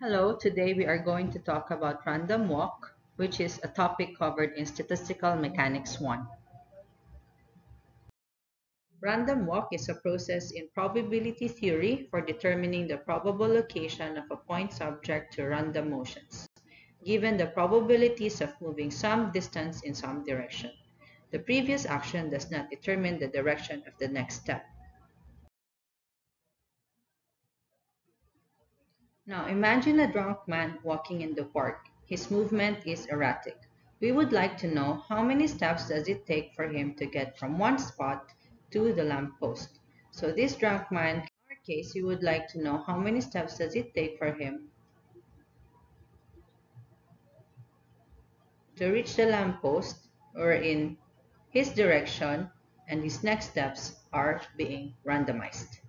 Hello, today we are going to talk about random walk, which is a topic covered in Statistical Mechanics 1. Random walk is a process in probability theory for determining the probable location of a point subject to random motions, given the probabilities of moving some distance in some direction. The previous action does not determine the direction of the next step. Now imagine a drunk man walking in the park. His movement is erratic. We would like to know how many steps does it take for him to get from one spot to the lamp post. So this drunk man, in our case, we would like to know how many steps does it take for him to reach the lamp post or in his direction and his next steps are being randomized.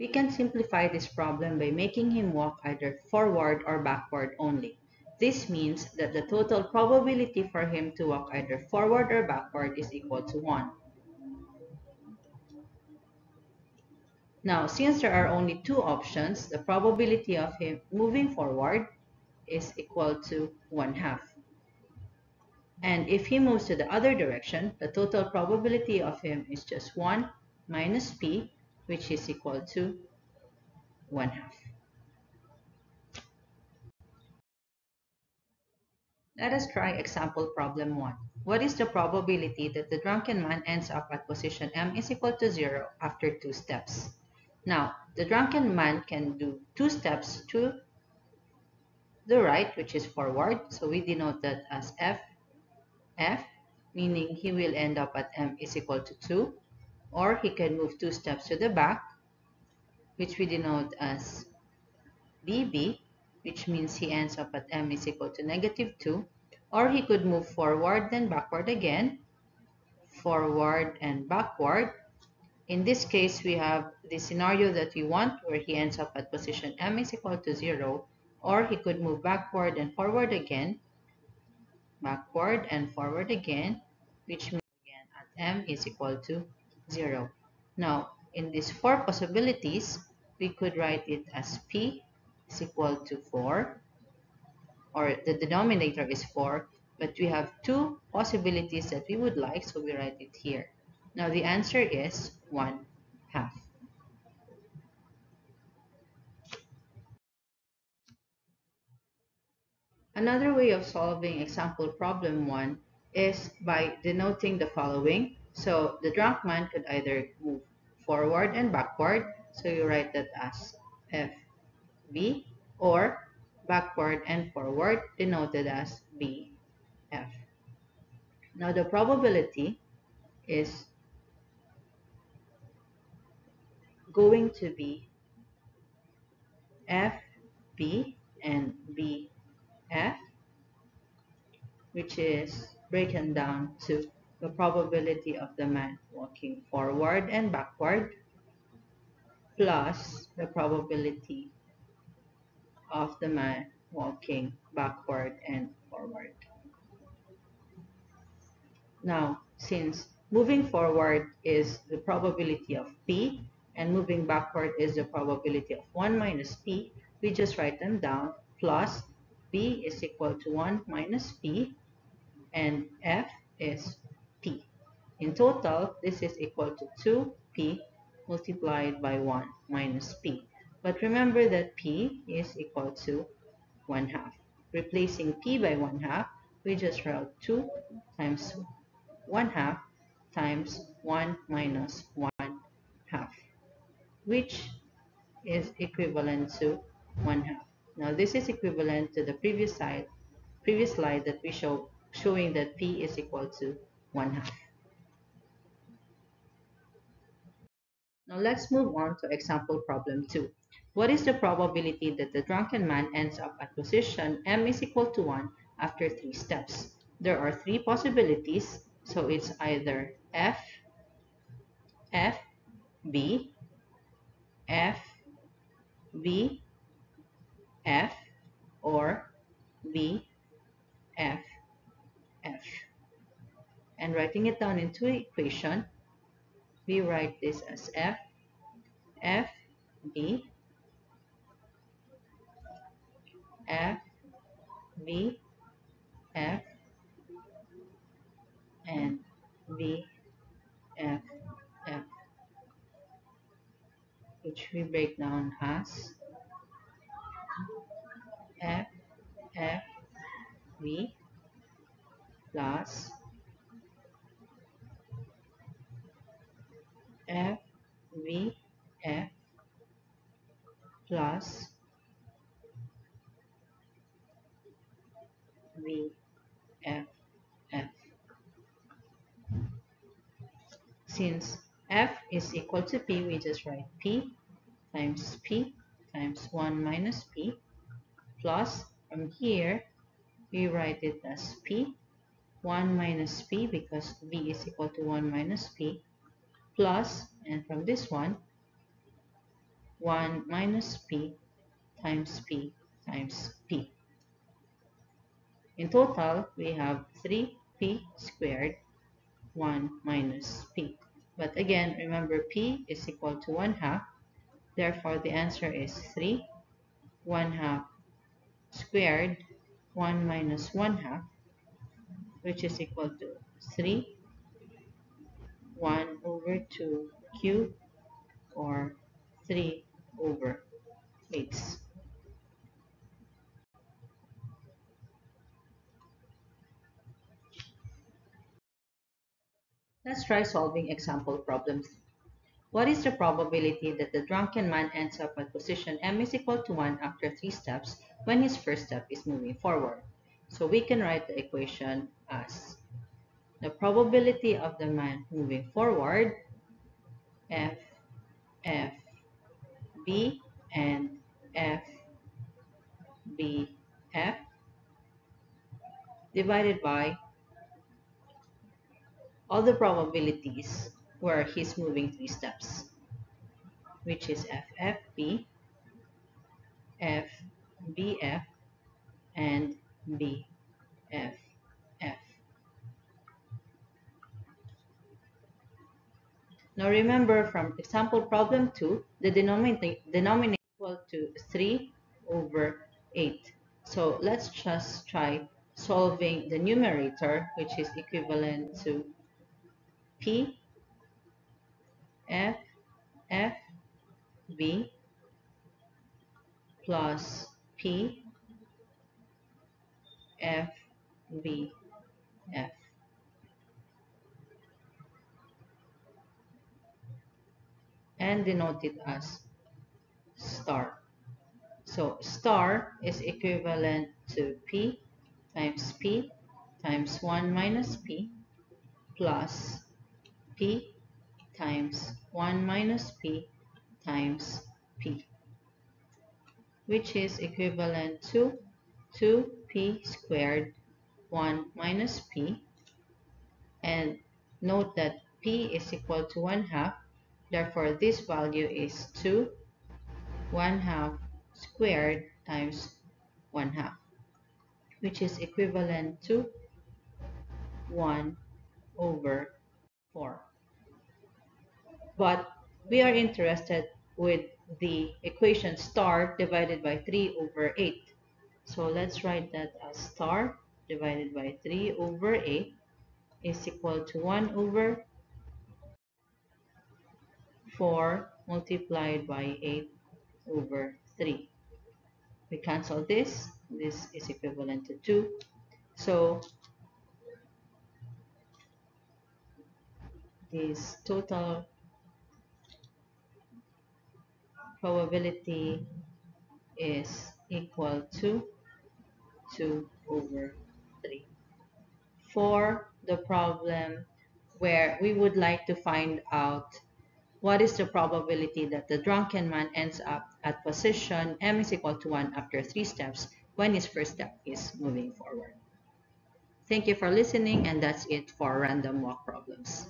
We can simplify this problem by making him walk either forward or backward only. This means that the total probability for him to walk either forward or backward is equal to 1. Now, since there are only two options, the probability of him moving forward is equal to 1 half. And if he moves to the other direction, the total probability of him is just 1 minus p which is equal to 1 half. Let us try example problem 1. What is the probability that the drunken man ends up at position m is equal to 0 after 2 steps? Now, the drunken man can do 2 steps to the right, which is forward. So we denote that as f, f, meaning he will end up at m is equal to 2 or he can move two steps to the back, which we denote as BB, which means he ends up at m is equal to negative 2, or he could move forward then backward again, forward and backward. In this case, we have the scenario that we want where he ends up at position m is equal to 0, or he could move backward and forward again, backward and forward again, which means again at m is equal to 0. Now, in these four possibilities, we could write it as p is equal to 4, or the denominator is 4, but we have two possibilities that we would like, so we write it here. Now, the answer is 1 half. Another way of solving example problem 1 is by denoting the following. So the drunk man could either move forward and backward. So you write that as FB or backward and forward denoted as BF. Now the probability is going to be FB and BF, which is broken down to the probability of the man walking forward and backward plus the probability of the man walking backward and forward. Now, since moving forward is the probability of P and moving backward is the probability of 1 minus P, we just write them down plus P is equal to 1 minus P and F is. In total, this is equal to 2p multiplied by 1 minus p. But remember that p is equal to 1 half. Replacing p by 1 half, we just write 2 times 1 half times 1 minus 1 half, which is equivalent to 1 half. Now this is equivalent to the previous slide, previous slide that we show showing that p is equal to 1 half. Now let's move on to example problem 2. What is the probability that the drunken man ends up at position m is equal to 1 after 3 steps? There are 3 possibilities, so it's either f, f, b, f, b, f, or b, f, f and writing it down into equation, we write this as F, F, B, F, V, F, and V, F, F, which we break down as F, F, V plus F, V, F plus V, F, F. Since F is equal to P, we just write P times P times 1 minus P plus from here we write it as P 1 minus P because V is equal to 1 minus P plus and from this one 1 minus P times P times P. In total, we have 3P squared 1 minus P. But again, remember P is equal to 1 half. Therefore, the answer is 3 1 half squared 1 minus 1 half which is equal to 3 1 over 2 cube or 3 over 8. Let's try solving example problems. What is the probability that the drunken man ends up at position m is equal to 1 after 3 steps when his first step is moving forward? So we can write the equation as the probability of the man moving forward, F, F, B, and F, B, F, divided by all the probabilities where he's moving three steps, which is FFB, FBF, and BFF. Now remember from example problem 2, the denominator, denominator equal to 3 over 8. So let's just try solving the numerator, which is equivalent to P, F, F, B plus P, F, B, F. and denoted as star. So star is equivalent to P times P times 1 minus P plus P times 1 minus P times P which is equivalent to 2P squared 1 minus P and note that P is equal to 1 half Therefore, this value is 2 1 half squared times 1 half, which is equivalent to 1 over 4. But we are interested with the equation star divided by 3 over 8. So let's write that as star divided by 3 over 8 is equal to 1 over 4 multiplied by 8 over 3. We cancel this. This is equivalent to 2. So this total probability is equal to 2 over 3. For the problem where we would like to find out what is the probability that the drunken man ends up at position m is equal to 1 after 3 steps when his first step is moving forward. Thank you for listening and that's it for random walk problems.